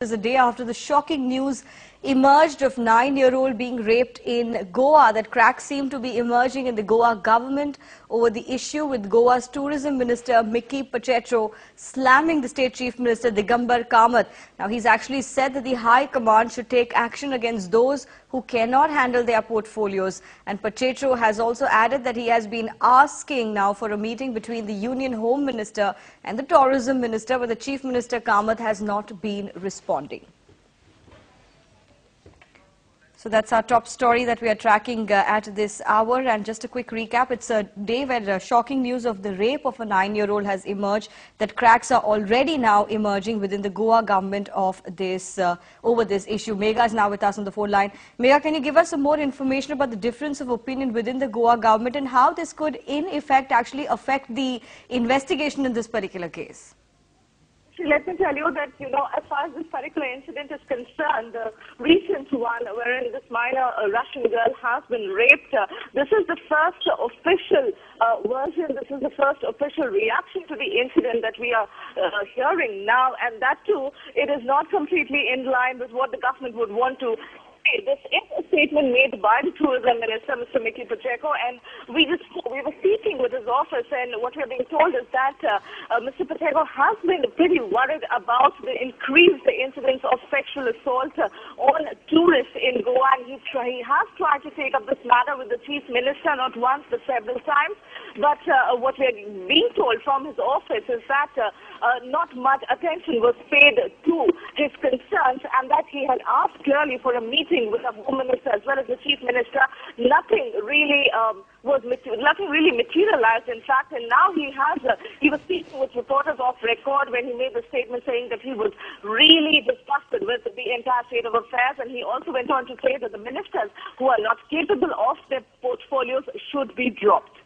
is a day after the shocking news emerged of nine-year-old being raped in Goa. That cracks seem to be emerging in the Goa government over the issue with Goa's tourism minister Mickey Pacheco slamming the state chief minister Digambar Kamath. Now he's actually said that the high command should take action against those who cannot handle their portfolios. And Pacheco has also added that he has been asking now for a meeting between the union home minister and the tourism minister, but the chief minister Kamath has not been responding. So that's our top story that we are tracking uh, at this hour. And just a quick recap, it's a day where shocking news of the rape of a nine-year-old has emerged. That cracks are already now emerging within the Goa government of this uh, over this issue. Megha is now with us on the phone line. Megha, can you give us some more information about the difference of opinion within the Goa government and how this could in effect actually affect the investigation in this particular case? Let me tell you that, you know, as far as this particular incident is concerned, the recent one wherein this minor uh, Russian girl has been raped, uh, this is the first official uh, version, this is the first official reaction to the incident that we are uh, hearing now, and that too, it is not completely in line with what the government would want to this is a statement made by the tourism minister, Mr. Mickey Pacheco, and we just we were speaking with his office, and what we're being told is that uh, uh, Mr. Pacheco has been pretty worried about the increased incidence of sexual assault uh, on tourists in Goa, and he, he has tried to take up this matter with the chief minister not once but several times. But uh, what we're being told from his office is that uh, uh, not much attention was paid to his concerns, and that he had asked clearly for a meeting meeting with the Home Minister as well as the Chief Minister, nothing really um, was nothing really materialized. In fact, and now he has uh, he was speaking with reporters off record when he made the statement saying that he was really disgusted with the entire state of affairs, and he also went on to say that the ministers who are not capable of their portfolios should be dropped.